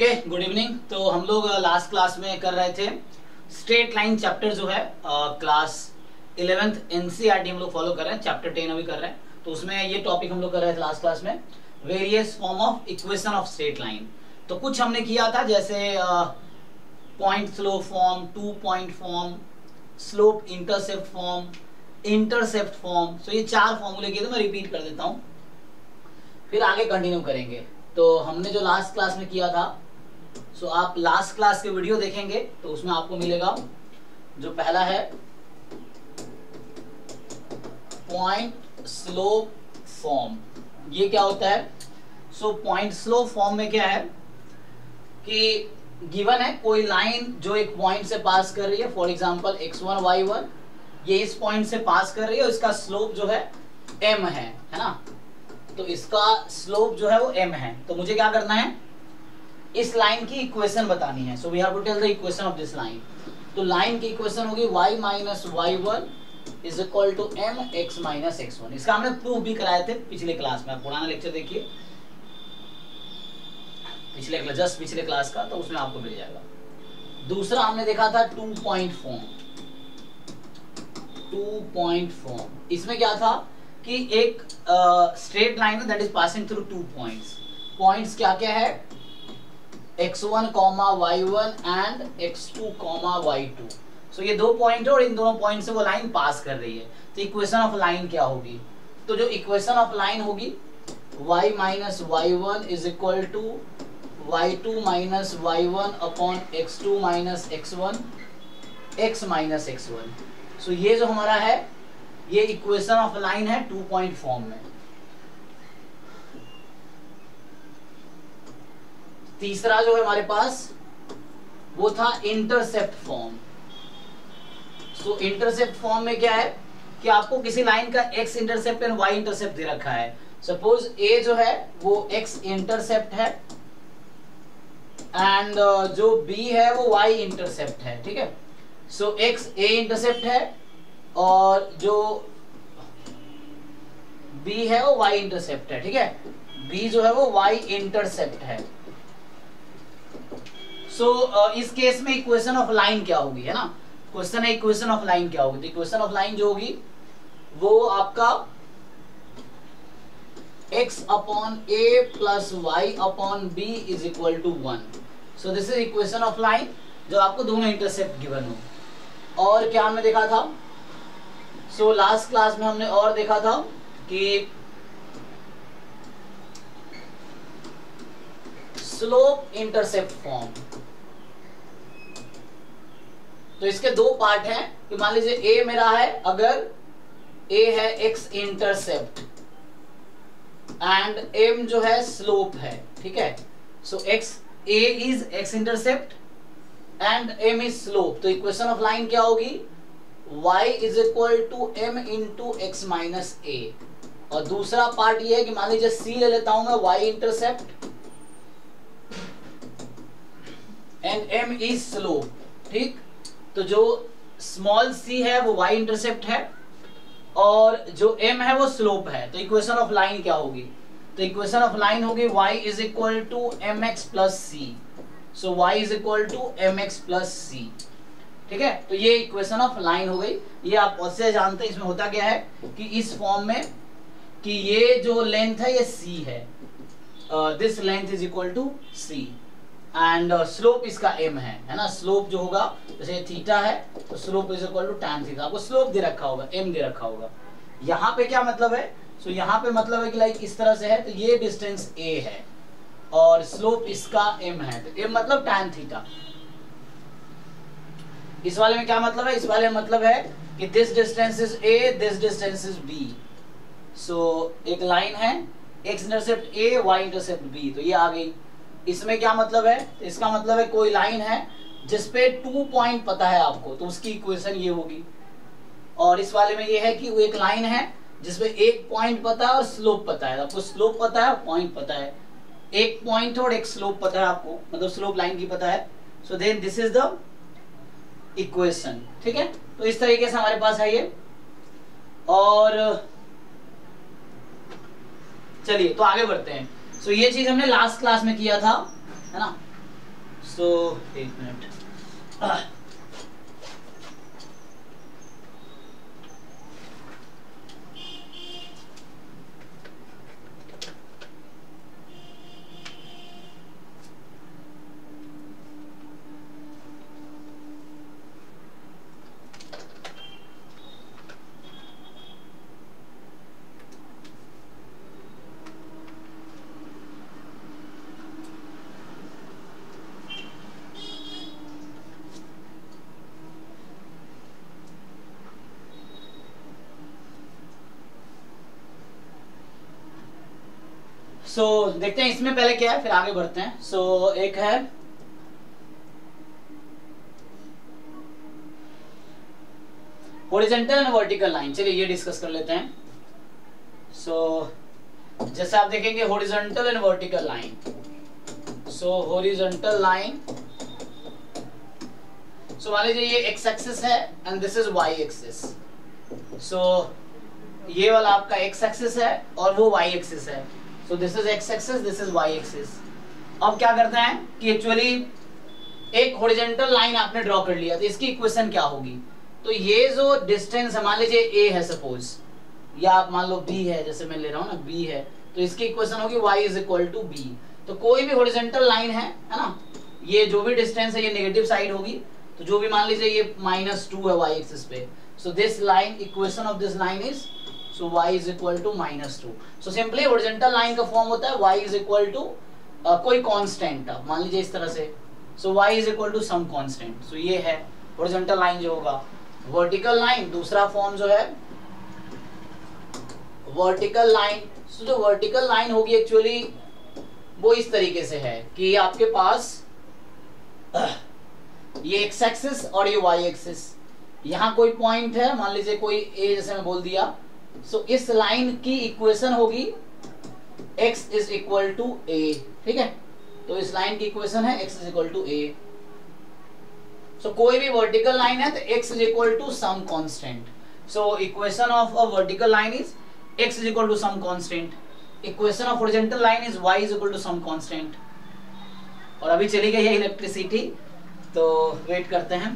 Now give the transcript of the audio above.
Okay, good evening. तो हम लोग लास्ट क्लास में कर रहे थे स्ट्रेट लाइन चैप्टर जो है क्लास इलेवेंथ एनसीईआरटी हम लोग फॉलो कर रहे हैं चैप्टर टेन अभी कर रहे हैं। तो उसमें ये टॉपिक हम लोग कर रहे थे लास्ट क्लास में various form of equation of straight line तो कुछ हमने किया था, जैसे point slope form two point form slope intercept form intercept form so ये चार फॉर्मूले किए थे, मैं रिपीट कर देता हूँ। फिर आगे कंटिन्यू करेंगे। तो हमने जो लास्ट क्लास में किया था सो so, आप लास्ट क्लास के वीडियो देखेंगे तो उसमें आपको मिलेगा जो पहला है पॉइंट स्लोप फॉर्म ये क्या होता है? सो पॉइंट स्लोप फॉर्म में क्या है? कि गिवन है कोई लाइन जो एक पॉइंट से पास कर रही है फॉर एग्जांपल x1 y1 ये इस पॉइंट से पास कर रही है और इसका स्लोप जो है एम है है ना? तो इसका स्लोप जो है वो एम है। तो मुझे क्या करना है? इस लाइन की इक्वेशन बतानी है। So we have to tell the equation of this line तो लाइन की इक्वेशन होगी y minus y one is equal to m x minus x one इसका हमने प्रूफ भी कराए थे पिछले क्लास में। पुराना लेक्चर देखिए। पिछले जस्ट पिछले क्लास का तो उसमें आपको मिल जाएगा। दूसरा हमने देखा था two point form two point form इसमें क्या था कि एक straight line that is passing through two points points क्या क्या है? X1 comma y1 and x2 comma y2 सो ये दो पॉइंट है और इन दोनों पॉइंट से वो लाइन पास कर रही है। तो इक्वेशन ऑफ़ लाइन क्या होगी? तो जो इक्वेशन ऑफ़ लाइन होगी, y minus y one is equal to y two minus y one upon x two minus x one x minus x one so ये जो हमारा है, ये इक्वेशन ऑफ़ लाइन है टू पॉइंट फॉर्म में। तीसरा जो है हमारे पास वो था intercept form so intercept form में क्या है? कि आपको किसी लाइन का x intercept and y intercept दे रखा है. सपोज़ ए जो है वो एक्स इंटरसेप्ट है एंड uh, जो बी है वो वाई इंटरसेप्ट है ठीक है? सो एक्स ए इंटरसेप्ट है और जो बी है वो वाई इंटरसेप्ट है ठीक है? बी जो है वो वाई इंटरसेप्ट है. सो so, uh, इस केस में इक्वेशन ऑफ़ लाइन क्या होगी है ना? क्वेश्चन है इक्वेशन ऑफ़ लाइन क्या होगी? इक्वेशन ऑफ़ लाइन जो होगी वो आपका x upon a plus y upon b is equal to one so this is equation of line जो आपको दोनों इंटरसेप्ट गिवन हो। और क्या हमने देखा था? सो लास्ट क्लास में हमने और देखा था कि स्लोप इंटरसेप्ट फॉर्म तो इसके दो पार्ट हैं कि मान लीजिए ए मेरा है, अगर ए है एक्स इंटरसेप्ट एंड एम जो है स्लोप है, ठीक है? So x a is x intercept and m is slope तो इक्वेशन ऑफ़ लाइन क्या होगी? Y is equal to m into x minus a और दूसरा पार्ट ये है कि मान लीजिए c ले लेता हूँ मैं y intercept and m is slope ठीक? तो जो स्मॉल सी है, वो वाई इंटरसेप्ट है, और जो एम है, वो स्लोप है। तो इक्वेशन ऑफ़ लाइन क्या होगी? तो इक्वेशन ऑफ़ लाइन होगी y is equal to m x plus c so y is equal to m x plus c ठीक है? तो ये इक्वेशन ऑफ़ लाइन हो गई। ये आप उससे जानते हैं, इसमें होता क्या है कि इस फॉर्म में कि ये जो लेंथ है, ये c है। This length is equal to c and slope इसका एम है है ना स्लोप जो होगा जैसे थीटा है तो slope is equal to tan theta आपको स्लोप दे रखा होगा m दे रखा होगा। यहाँ पे क्या मतलब है? सो so, यहाँ पे मतलब है कि लाइक इस तरह से है तो ये डिस्टेंस a है। और स्लोप इसका m है तो m मतलब tan थीटा इस वाले में क्या मतलब है? इस वाले में मतलब है कि this distance is a this distance is b so एक लाइन है x intercept a y intercept b तो ये आ गई। इसमें क्या मतलब है? इसका मतलब है कोई लाइन है जिसपे टू पॉइंट पता है आपको तो उसकी इक्वेशन ये होगी। और इस वाले में ये है कि एक लाइन है जिसमें एक पॉइंट पता है और स्लोप पता है। आपको स्लोप पता है पॉइंट पता है। एक पॉइंट और एक स्लोप पता है आपको मतलब स्लोप लाइन की पता है। So then this is the equation ठीक है? तो इस तरीके से हमारे पास है ये। और चलिए तो आगे बढ़ते हैं। सो so, ये चीज़ हमने लास्ट क्लास में किया था है ना? सो एक मिनट सो so, देखते हैं इसमें पहले क्या है फिर आगे बढ़ते हैं। सो so, एक है होरिजेंटल एंड वर्टिकल लाइन चलिए ये डिस्कस कर लेते हैं। सो so, जैसे आप देखेंगे horizontal and vertical line so horizontal line so मान लीजिए ये एक्स एक्सिस है and this is y axis so ये वाला आपका एक्स एक्सिस है और वो वाई एक्सिस है। So this is x axis this is y axis अब क्या करते हैं कि एक्चुअली एक हॉरिजॉन्टल लाइन आपने ड्रॉ कर लिया तो इसकी इक्वेशन क्या होगी? तो ये जो डिस्टेंस मान लीजिए ए है सपोज़ या आप मान लो बी है, जैसे मैं ले रहा हूँ ना बी है तो इसकी इक्वेशन होगी y is equal to b तो कोई भी हॉरिजॉन्टल लाइन है है ना, ये जो भी डिस्टेंस है, ये नेगेटिव साइड होगी तो जो भी मान लीजिए ये माइनस टू है y एक्सिस पे. So this line equation of this line is so y is equal to minus two so simply horizontal line का फॉर्म होता है y इज़ इक्वल टू कोई कांस्टेंट मान लीजिए इस तरह से। So so, y is equal to some constant so ये है ओरिजेंटल लाइन जो होगा। वर्टिकल लाइन दूसरा फॉर्म जो है। वर्टिकल लाइन सो जो वर्टिकल लाइन होगी एक्चुअली वो इस तरीके से है कि आपके पास ये एक्स एक्सिस और ये वाई एक्सिस यहाँ कोई पॉइंट है मान लीजिए कोई ए जैसे मैं बोल दिया। सो so, इस लाइन की इक्वेशन होगी x is equal to a ठीक है? तो इस लाइन की इक्वेशन है x is equal to a so कोई भी वर्टिकल लाइन है तो x is equal to some constant so equation of a vertical line is x is equal to some constant equation of horizontal line is y is equal to some constant और अभी चली गई है electricity तो wait करते हैं